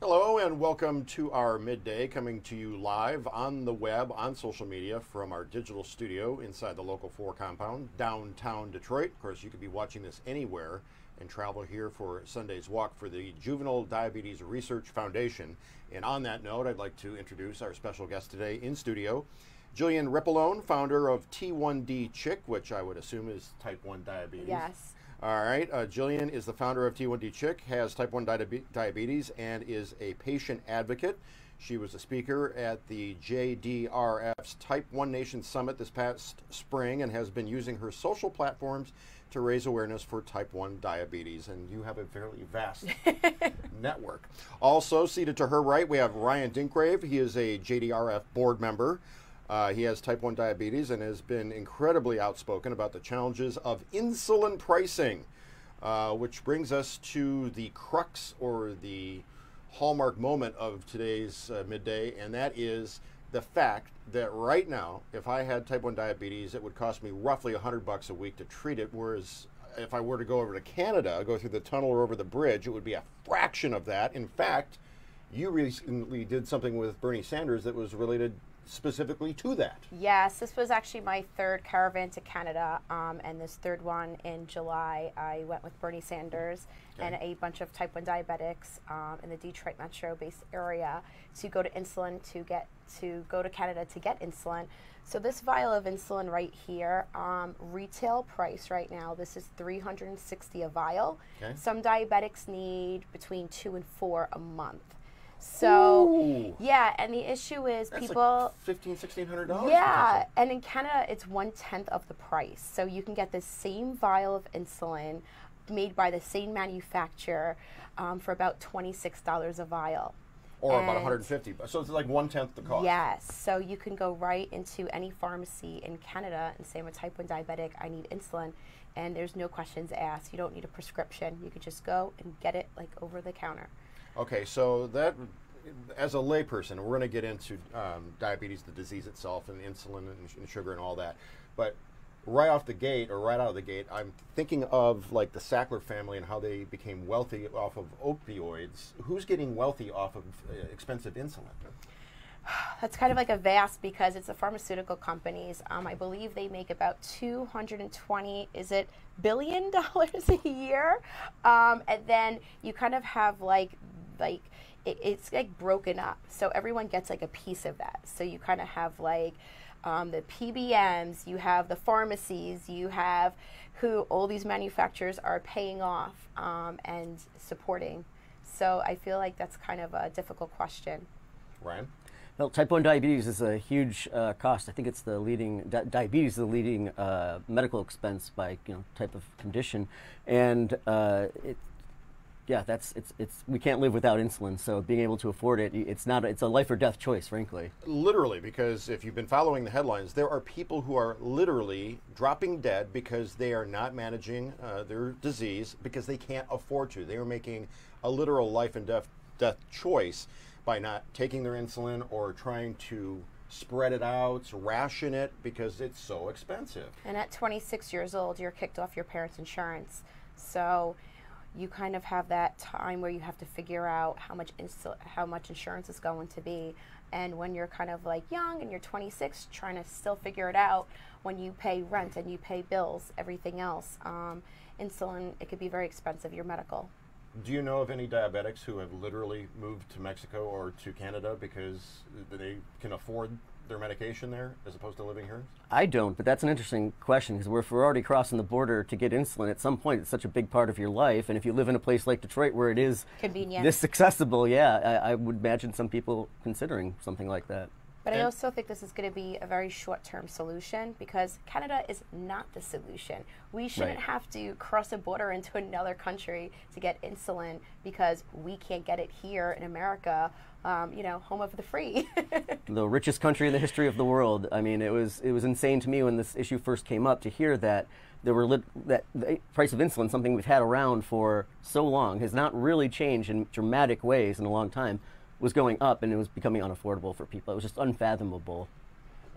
Hello and welcome to our midday, coming to you live on the web, on social media from our digital studio inside the Local 4 compound, downtown Detroit. Of course, you could be watching this anywhere and travel here for Sunday's walk for the Juvenile Diabetes Research Foundation. And on that note, I'd like to introduce our special guest today in studio, Jillian Rippolone, founder of T1D Chick, which I would assume is type 1 diabetes. Yes. All right. Uh, Jillian is the founder of T1D Chick, has type 1 diabe- diabetes, and is a patient advocate. She was a speaker at the JDRF's Type 1 Nation Summit this past spring and has been using her social platforms to raise awareness for type 1 diabetes. And you have a fairly vast network. Also, seated to her right, we have Ryan Dinkgrave. He is a JDRF board member. Uh, he has type 1 diabetes and has been incredibly outspoken about the challenges of insulin pricing, uh, which brings us to the crux or the hallmark moment of today's uh, midday, and that is the fact that right now, if I had type 1 diabetes, it would cost me roughly 100 bucks a week to treat it, whereas if I were to go over to Canada, go through the tunnel or over the bridge, it would be a fraction of that. In fact, you recently did something with Bernie Sanders that was related specifically to that. Yes, this was actually my third caravan to Canada, um, and this third one in July, I went with Bernie Sanders and a bunch of type 1 diabetics um, in the Detroit metro-based area to go to insulin to get to go to Canada to get insulin. So this vial of insulin right here, um, retail price right now, this is 360 a vial. Okay. Some diabetics need between two and four a month. So Ooh. yeah, and the issue is That's people like fifteen, sixteen hundred dollars. yeah, and in Canada, it's one tenth of the price. So you can get the same vial of insulin made by the same manufacturer um, for about twenty six dollars a vial. or about one hundred and fifty. So it's like one tenth the cost. Yes, so you can go right into any pharmacy in Canada and say, I'm a type 1 diabetic, I need insulin, and there's no questions asked. You don't need a prescription. You could just go and get it like over the counter. Okay, so that, as a layperson, we're going to get into um, diabetes, the disease itself, and insulin and, and sugar and all that. But right off the gate, or right out of the gate, I'm thinking of like the Sackler family and how they became wealthy off of opioids. Who's getting wealthy off of uh, expensive insulin? That's kind of like a vast because it's the pharmaceutical companies. Um, I believe they make about 220, is it billion dollars a year? Um, and then you kind of have like, like it, it's like broken up. So everyone gets like a piece of that. So you kind of have like um, the PBMs, you have the pharmacies, you have who all these manufacturers are paying off um, and supporting. So I feel like that's kind of a difficult question. Ryan? Well, type 1 diabetes is a huge uh, cost. I think it's the leading, di- diabetes is the leading uh, medical expense by you know, type of condition. And uh, it, yeah, that's, it's, it's, we can't live without insulin. So being able to afford it, it's not, it's a life or death choice, frankly. Literally, because if you've been following the headlines, there are people who are literally dropping dead because they are not managing uh, their disease because they can't afford to. They are making a literal life and death death choice by not taking their insulin or trying to spread it out, ration it because it's so expensive. And at 26 years old, you're kicked off your parents' insurance. So you kind of have that time where you have to figure out how much insul- how much insurance is going to be. And when you're kind of like young and you're 26, trying to still figure it out, when you pay rent and you pay bills, everything else, um, insulin, it could be very expensive, your medical. Do you know of any diabetics who have literally moved to Mexico or to Canada because they can afford their medication there as opposed to living here? I don't, but that's an interesting question because if we're already crossing the border to get insulin, at some point it's such a big part of your life. And if you live in a place like Detroit where it is Convenient. this accessible, yeah, I, I would imagine some people considering something like that. But I also think this is going to be a very short term solution because Canada is not the solution. We shouldn't Right. have to cross a border into another country to get insulin because we can't get it here in America, um, you know, home of the free. the richest country in the history of the world. I mean, it was it was insane to me when this issue first came up to hear that there were lit- that the price of insulin, something we've had around for so long, has not really changed in dramatic ways in a long time, was going up and it was becoming unaffordable for people. It was just unfathomable.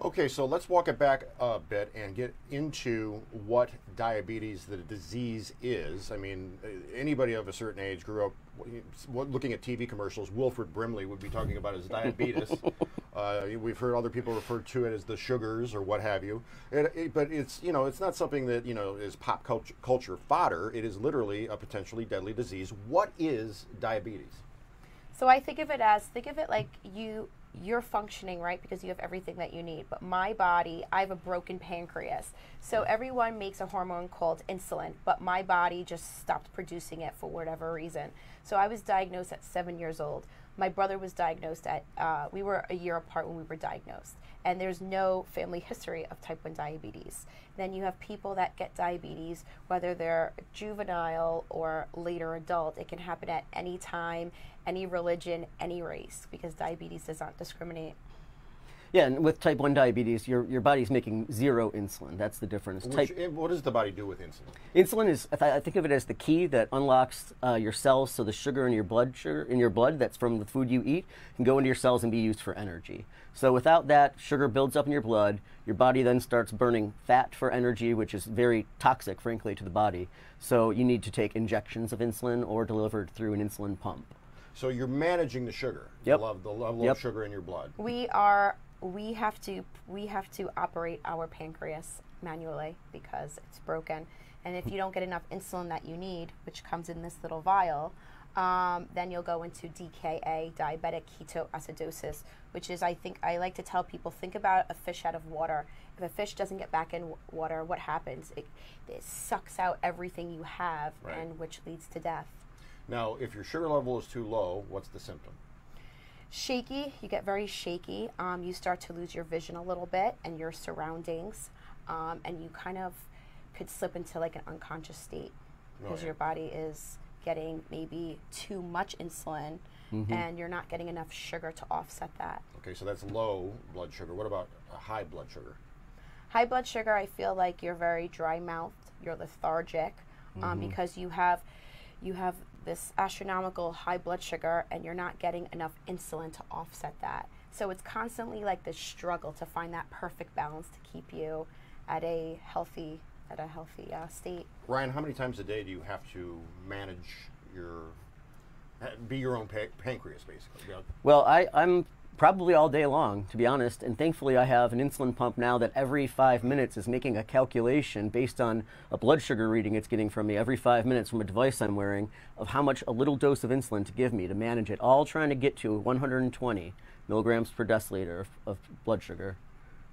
Okay, so let's walk it back a bit and get into what diabetes, the disease, is. I mean, uh, anybody of a certain age grew up w- w- looking at TV commercials. Wilford Brimley would be talking about his diabetes. uh, we've heard other people refer to it as the sugars or what have you. It, it, but it's you know it's not something that you know is pop culture, culture fodder. It is literally a potentially deadly disease. What is diabetes? So I think of it as think of it like you you're functioning right because you have everything that you need. But my body, I have a broken pancreas. So everyone makes a hormone called insulin, but my body just stopped producing it for whatever reason. So I was diagnosed at seven years old. My brother was diagnosed at, uh, we were a year apart when we were diagnosed. And there's no family history of type 1 diabetes. Then you have people that get diabetes, whether they're juvenile or later adult. It can happen at any time, any religion, any race, because diabetes does not discriminate. Yeah, and with type 1 diabetes, your, your body's making zero insulin. That's the difference. Which, Type, what does the body do with insulin? insulin is, I, th- I think of it as the key that unlocks uh, your cells so the sugar in your blood sugar in your blood that's from the food you eat can go into your cells and be used for energy. So without that, sugar builds up in your blood. Your body then starts burning fat for energy, which is very toxic, frankly, to the body. So you need to take injections of insulin or delivered through an insulin pump. So you're managing the sugar, Yep. the, level, the level Yep. of sugar in your blood. We are we have to we have to operate our pancreas manually because it's broken. And if you don't get enough insulin that you need, which comes in this little vial, um, then you'll go into DKA, diabetic ketoacidosis, which is, I think, I like to tell people think about a fish out of water. If a fish doesn't get back in w- water, what happens? It, it sucks out everything you have, Right. and which leads to death. Now, if your sugar level is too low, what's the symptom? shaky you get very shaky um, you start to lose your vision a little bit and your surroundings um, and you kind of could slip into like an unconscious state because Right. your body is getting maybe too much insulin and you're not getting enough sugar to offset that Okay, so that's low blood sugar. What about high blood sugar? high blood sugar i feel like you're very dry mouthed you're lethargic um, because you have you have this astronomical high blood sugar and you're not getting enough insulin to offset that so it's constantly like this struggle to find that perfect balance to keep you at a healthy at a healthy uh, state Ryan, how many times a day do you have to manage your, be your own pa- pancreas, basically? You Well, I, I'm probably all day long, to be honest. And thankfully, I have an insulin pump now that every five minutes is making a calculation based on a blood sugar reading it's getting from me every five minutes from a device I'm wearing of how much a little dose of insulin to give me to manage it. All trying to get to 120 milligrams per deciliter of, of blood sugar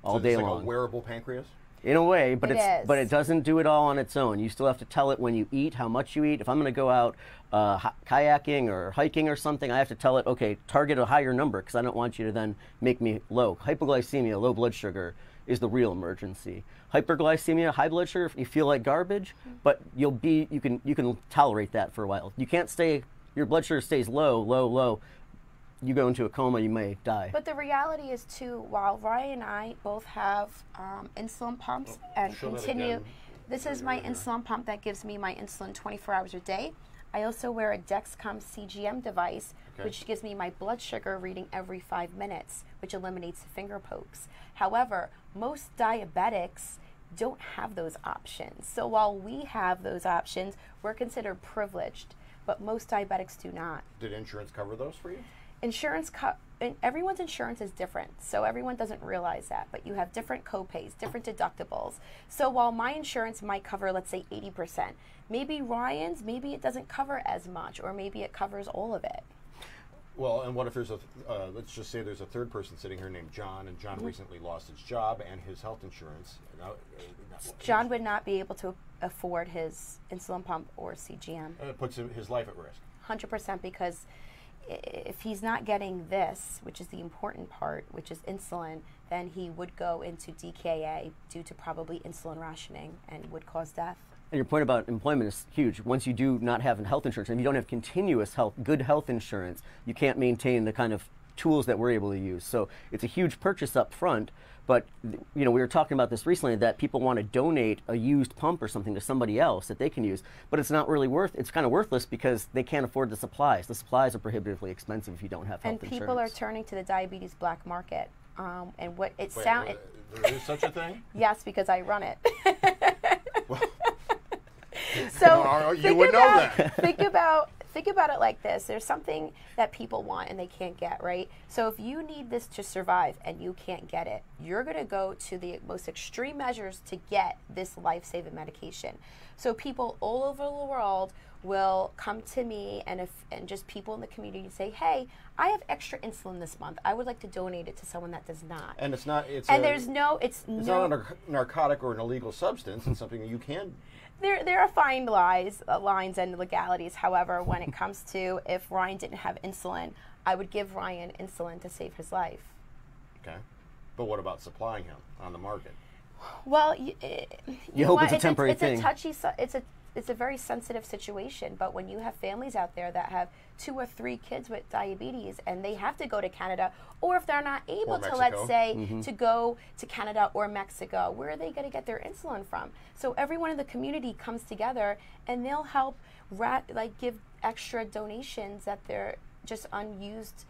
all so day it's like long. a wearable pancreas? In a way, but It it's but it doesn't do it all on its own. You still have to tell it when you eat, how much you eat. If I'm going to go out uh, kayaking or hiking or something, I have to tell it, okay, target a higher number because I don't want you to then make me low. Hypoglycemia, low blood sugar, is the real emergency. Hyperglycemia, high blood sugar, you feel like garbage, but you'll be you can you can tolerate that for a while. You can't stay your blood sugar stays low, low, low. You go into a coma, you may die. but the reality is too while ryan and i both have um, insulin pumps and continue this is my insulin pump that gives me my insulin 24 hours a day i also wear a dexcom cgm device Okay. which gives me my blood sugar reading every five minutes which eliminates the finger pokes however most diabetics don't have those options so while we have those options we're considered privileged but most diabetics do not Did insurance cover those for you? Insurance co- everyone's insurance is different so everyone doesn't realize that but you have different copays different deductibles so while my insurance might cover let's say 80% maybe ryan's maybe it doesn't cover as much or maybe it covers all of it Well, and what if there's a, uh, let's just say there's a third person sitting here named John, and Mm-hmm. John recently lost his job and his health insurance. Uh, john would not be able to afford his insulin pump or cgm It puts his life at risk. 100% because if he's not getting this, which is the important part, which is insulin, then he would go into DKA due to probably insulin rationing and would cause death. And your point about employment is huge. Once you do not have health insurance, and if you don't have continuous health, good health insurance, you can't maintain the kind of tools that we're able to use. So it's a huge purchase up front. But you know, we were talking about this recently that people want to donate a used pump or something to somebody else that they can use, but it's not really worth. It's kind of worthless because they can't afford the supplies. The supplies are prohibitively expensive if you don't have health and insurance. people are turning to the diabetes black market Um, and what it sounds. sound there is such a thing? yes, because I run it. Well, so you think would know that. think about think about it like this. There's something that people want and they can't get right? So if you need this to survive and you can't get it you're going to go to the most extreme measures to get this life-saving medication. So people all over the world will come to me and if and just people in the community say hey i have extra insulin this month i would like to donate it to someone that does not and it's not. It's and a, there's no it's, It's no not a narcotic or an illegal substance. It's something you can. there, there are fine lies, uh, lines and legalities. However, when it comes to if Ryan didn't have insulin, I would give Ryan insulin to save his life. Okay. But what about supplying him on the market? Well, you, it, you, hope know it's a temporary it's thing. a touchy. su- It's a it's a very sensitive situation. But when you have families out there that have two or three kids with diabetes and they have to go to Canada, or if they're not able to, let's say, mm-hmm. to go to Canada or Mexico, where are they going to get their insulin from? So everyone in the community comes together and they'll help, ra- like give extra donations that they're just unused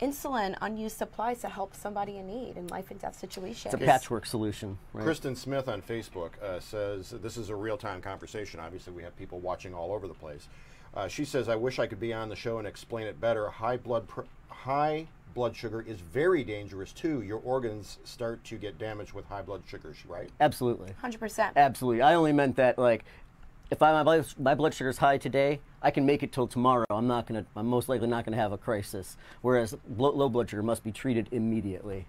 insulin, unused supplies to help somebody in need in life and death situations. It's a patchwork solution, right? Kristen Smith on Facebook uh, says this is a real time conversation. Obviously, we have people watching all over the place. Uh, she says, "I wish I could be on the show and explain it better. High blood pr- high blood sugar is very dangerous too. Your organs start to get damaged with high blood sugars, right? Absolutely. 100%. Absolutely. I only meant that like if I, my, blood, my blood sugar's high today, I can make it till tomorrow. I'm not gonna. I'm most likely not gonna have a crisis. Whereas low, low blood sugar must be treated immediately.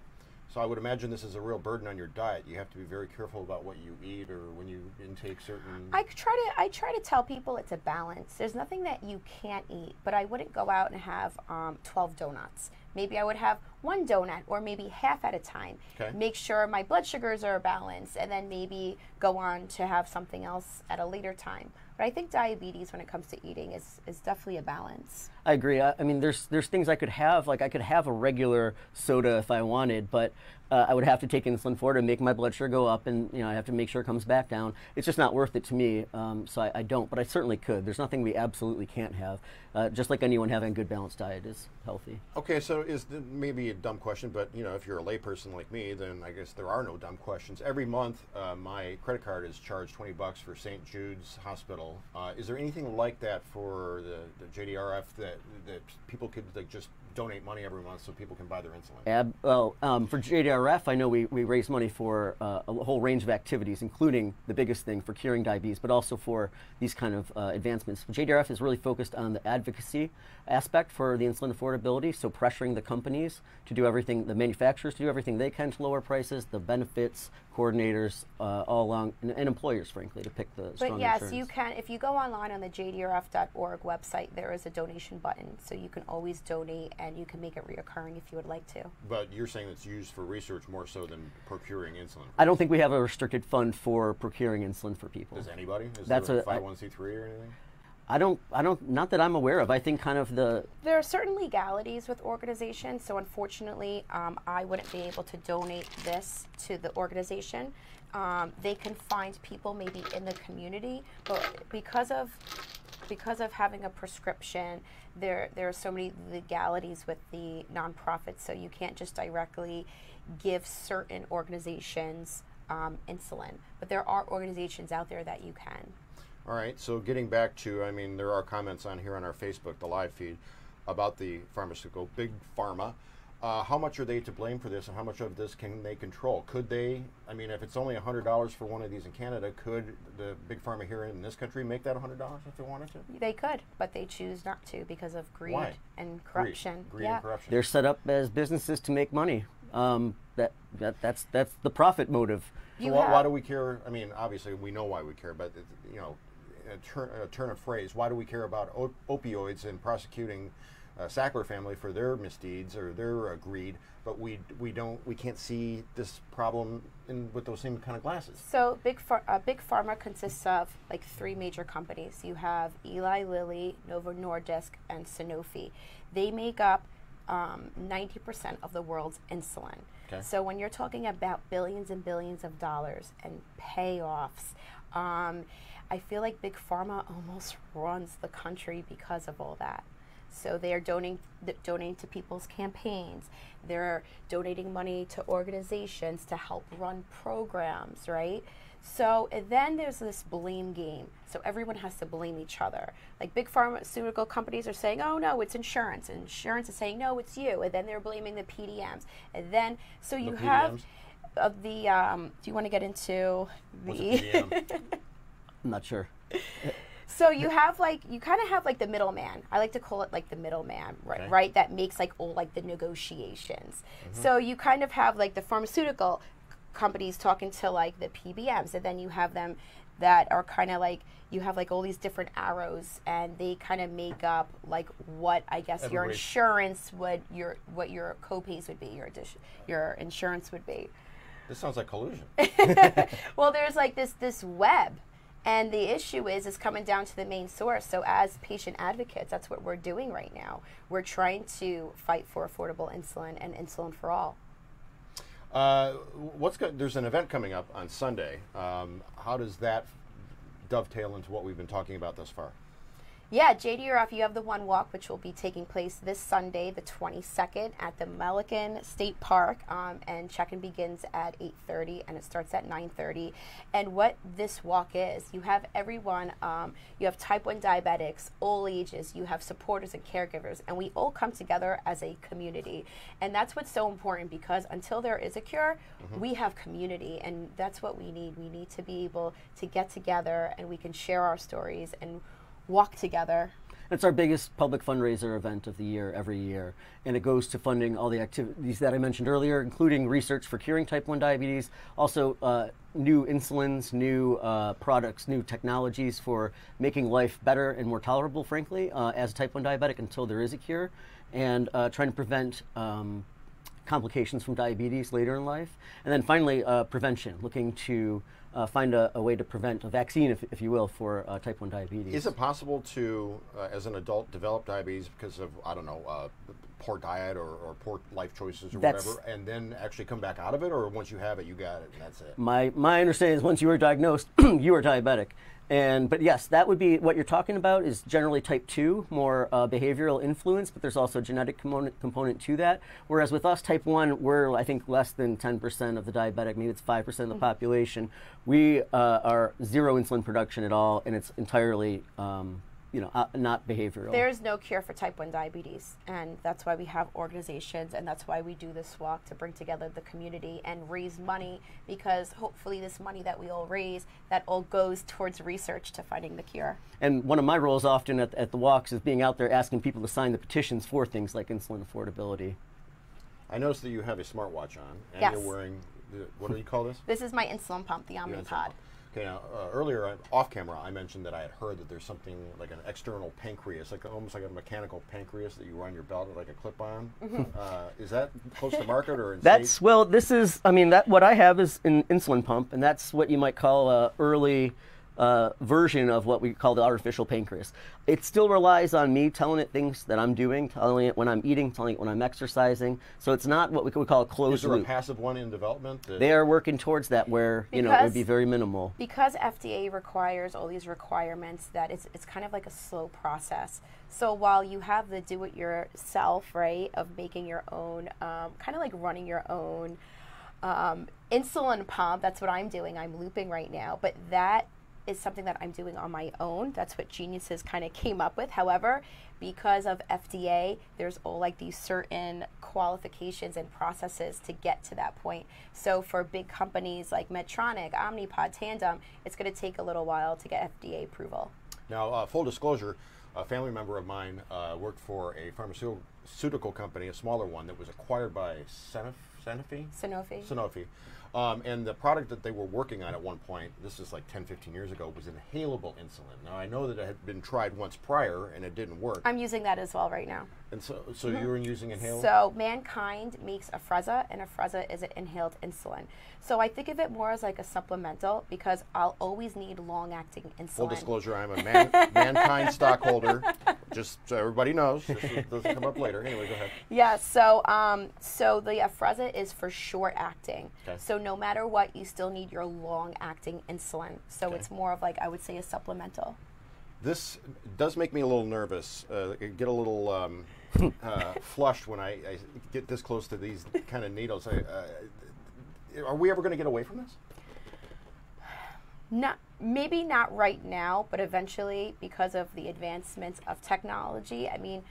So I would imagine this is a real burden on your diet. You have to be very careful about what you eat or when you intake certain. I try to I try to tell people it's a balance. There's nothing that you can't eat, but I wouldn't go out and have um, 12 donuts. Maybe I would have one donut or maybe half at a time. Okay. Make sure my blood sugars are balanced, and then maybe go on to have something else at a later time. But I think diabetes, when it comes to eating, is is definitely a balance. I agree. I, I mean, there's there's things I could have. Like I could have a regular soda if I wanted, but uh, I would have to take insulin for it and make my blood sugar go up, and you know I have to make sure it comes back down. It's just not worth it to me. Um, so I, I don't. But I certainly could. There's nothing we absolutely can't have. Uh, just like anyone having a good balanced diet is healthy. Okay, so is th- maybe a dumb question, but you know, if you're a layperson like me, then I guess there are no dumb questions. Every month, uh, my credit card is charged twenty bucks for St. Jude's Hospital. Uh, is there anything like that for the, the JDRF that that people could like just donate money every month so people can buy their insulin? Ab, well, um, for JDRF, I know we, we raise money for uh, a whole range of activities, including the biggest thing for curing diabetes, but also for these kind of uh, advancements. JDRF is really focused on the advocacy aspect for the insulin affordability, so pressuring the companies to do everything, the manufacturers to do everything they can to lower prices, the benefits, coordinators, uh, all along, and, and employers, frankly, to pick the But strong yes, insurance. you can. If you go online on the JDRF.org website, there is a donation button, so you can always donate, and you can make it reoccurring if you would like to. But you're saying it's used for research more so than procuring insulin. I don't think we have a restricted fund for procuring insulin for people. Does anybody? Is That's there a a- I- 501c3 or anything? I don't, I don't, not that I'm aware of. I think kind of the There are certain legalities with organizations, so unfortunately, um, I wouldn't be able to donate this to the organization. Um, they can find people maybe in the community, but because of because of having a prescription, there there are so many legalities with the nonprofits, so you can't just directly give certain organizations um, insulin. But there are organizations out there that you can. All right. So getting back to, I mean, there are comments on here on our Facebook, the live feed, about the pharmaceutical big pharma. Uh, how much are they to blame for this, and how much of this can they control? Could they? I mean, if it's only hundred dollars for one of these in Canada, could the big pharma here in this country make that hundred dollars if they wanted to? They could, but they choose not to because of greed Why? and corruption. greed yeah. and corruption. they're set up as businesses to make money. Um, that, that that's that's the profit motive. So why, why do we care? I mean, obviously we know why we care, but you know, a turn, a turn of phrase. Why do we care about op- opioids and prosecuting uh, Sackler family for their misdeeds or their uh, greed, but we we don't we can't see this problem in with those same kind of glasses. So big phar- uh, big pharma consists of like three major companies. You have Eli Lilly, Novo Nordisk, and Sanofi. They make up um, 90% of the world's insulin. Okay. So when you're talking about billions and billions of dollars and payoffs, um, I feel like big pharma almost runs the country because of all that. So they are donating donating to people's campaigns. They're donating money to organizations to help run programs, right? So and then there's this blame game. So everyone has to blame each other. Like big pharmaceutical companies are saying, "Oh no, it's insurance." And insurance is saying, "No, it's you." And then they're blaming the PBMs. And then so you have of the um, do you want to get into the? I'm not sure. So you have like you kind of have like the middleman. I like to call it like the middleman right Okay. right that makes like all like the negotiations. Mm-hmm. So you kind of have like the pharmaceutical companies talking to like the pbms and then you have them that are kind of like you have like all these different arrows and they kind of make up like what i guess your insurance would your what your copays would be your addition, your insurance would be. This sounds like collusion. well there's like this this web and the issue is is coming down to the main source so as patient advocates that's what we're doing right now we're trying to fight for affordable insulin and insulin for all Uh, what's go- there's an event coming up on Sunday. Um, how does that dovetail into what we've been talking about thus far? Yeah, JDRF, you have the One Walk, which will be taking place this Sunday, the 22nd, at the Milliken State Park, um, and check-in begins at 8:30, and it starts at 9:30. And what this walk is, you have everyone. Um, you have Type 1 diabetics, all ages. You have supporters and caregivers, and we all come together as a community. And that's what's so important because until there is a cure, we have community, and that's what we need. We need to be able to get together, and we can share our stories and walk together. It's our biggest public fundraiser event of the year every year, and it goes to funding all the activities that I mentioned earlier, including research for curing type 1 diabetes, also uh, new insulins, new uh, products, new technologies for making life better and more tolerable, frankly, uh, as a type 1 diabetic until there is a cure, and uh, trying to prevent. Um, complications from diabetes later in life. And then finally, uh, prevention, looking to uh, find a, a way to prevent a vaccine, if, if you will, for uh, type 1 diabetes. Is it possible to, uh, as an adult, develop diabetes because of I don't know, uh, poor diet or, or poor life choices or That's- whatever, and then actually come back out of it, or once you have it, you got it, and that's it? My my understanding is once you are diagnosed, you are diabetic. And but yes, that would be what you're talking about is generally type two, more uh, behavioral influence, but there's also a genetic component component to that. Whereas with us, type one, we're I think less than 10% of the diabetic, maybe it's five percent of the population. We uh, are zero insulin production at all, and it's entirely um, you know uh, not behavioral. There's no cure for type 1 diabetes, and that's why we have organizations, and that's why we do this walk to bring together the community and raise money because hopefully, this money that we all raise, that all goes towards research to finding the cure. And one of my roles often at, at the walks is being out there asking people to sign the petitions for things like insulin affordability. I noticed that you have a smartwatch on, and Yes. you're wearing the, what do you call this? This is my insulin pump, the Your insulin Omnipod. Okay, now uh, earlier uh, off camera, I mentioned that I had heard that there's something like an external pancreas, like almost like a mechanical pancreas that you run your belt like a clip-on. Uh, is that close to market or in That's state? well. This is. I mean, that what I have is an insulin pump, and that's what you might call a early uh, version of what we call the artificial pancreas. It still relies on me telling it things that I'm doing, telling it when I'm eating, telling it when I'm exercising. So it's not what we could call a Is closed there a passive one in development? that- They are working towards that, where you know it would be very minimal. because FDA requires all these requirements that it's, it's kind of like a slow process. So while you have the do it yourself, right, of making your own, um, kind of like running your own um, insulin pump, that's what I'm doing. I'm looping right now, but that is something that I'm doing on my own. That's what Geniuses kind of came up with. However, because of FDA, there's all like these certain qualifications and processes to get to that point. So for big companies like Medtronic, Omnipod, Tandem, it's going to take a little while to get FDA approval. Now, uh, full disclosure, a family member of mine uh, worked for a pharmaceutical company, a smaller one, that was acquired by Sanofi. Sanofi? Sanofi. Sanofi. Um, and the product that they were working on at one point, this is like 10, 15 years ago, was inhalable insulin. Now, I know that it had been tried once prior and it didn't work. I'm using that as well right now. And so, so you were using inhalable? So MannKind makes a Afrezza, and Afrezza is an inhaled insulin. So I think of it more as like a supplemental because I'll always need long-acting insulin. Full disclosure, I'm a man, MannKind stockholder. Just so everybody knows. This doesn't come up later. Anyway, go ahead. Yeah, so um, so the Afrezza is for short acting. Okay. So no matter what, you still need your long acting insulin. So Okay. it's more of like I would say a supplemental. This does make me a little nervous. Uh, get a little um, uh, flushed when I, I get this close to these kind of needles. I, uh, are we ever going to get away from this? Not maybe not right now, but eventually because of the advancements of technology. I mean,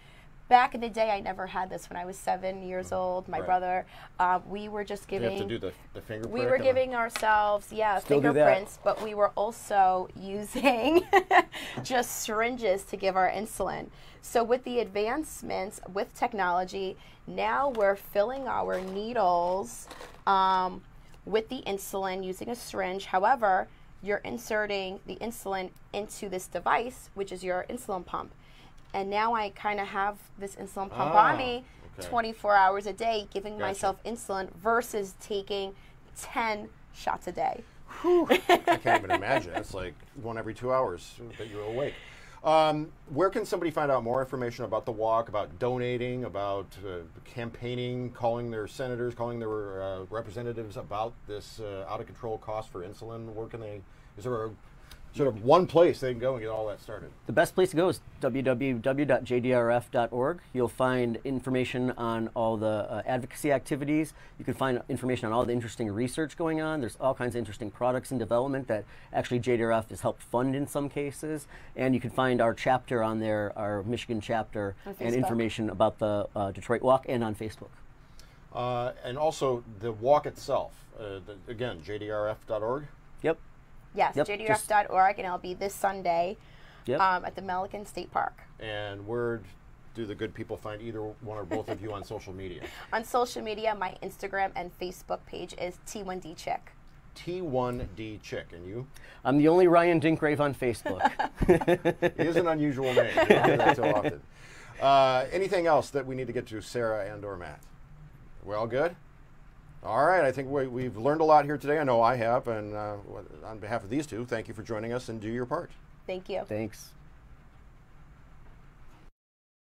back in the day, I never had this when I was seven years old. My Right. brother, uh, we were just You giving. have to do the, the finger we were giving ourselves, yeah, Still fingerprints, but we were also using just syringes to give our insulin. So, with the advancements with technology, now we're filling our needles um, with the insulin using a syringe. However, you're inserting the insulin into this device, which is your insulin pump. And now I kind of have this insulin pump Ah, on me okay. 24 hours a day, giving Gotcha. myself insulin versus taking 10 shots a day. I can't even imagine. It's like one every two hours that you're awake. Um, where can somebody find out more information about the walk, about donating, about uh, campaigning, calling their senators, calling their uh, representatives about this uh, out of control cost for insulin? Where can they? Is there a sort of one place they can go and get all that started? The best place to go is www.jdrf.org. You'll find information on all the uh, advocacy activities. You can find information on all the interesting research going on. There's all kinds of interesting products in development that actually JDRF has helped fund in some cases. And you can find our chapter on there, our Michigan chapter, and information about the uh, Detroit Walk and on Facebook. Uh, and also the walk itself. Uh, the, again, jdrf.org. Yep. Yes, Yep, just- jdrf.org, and it'll be this Sunday Yep. um, at the Milliken State Park. And where do the good people find either one or both of you on social media? On social media, my Instagram and Facebook page is T1D Chick. T1D Chick. And you? I'm the only Ryan Dinkgrave on Facebook. It is an unusual name. You don't hear that so often. Uh, anything else that we need to get to, Sarah and or Matt? We're all good? All right. I think we, we've learned a lot here today. I know I have. And uh, on behalf of these two, thank you for joining us and do your part. Thank you. Thanks.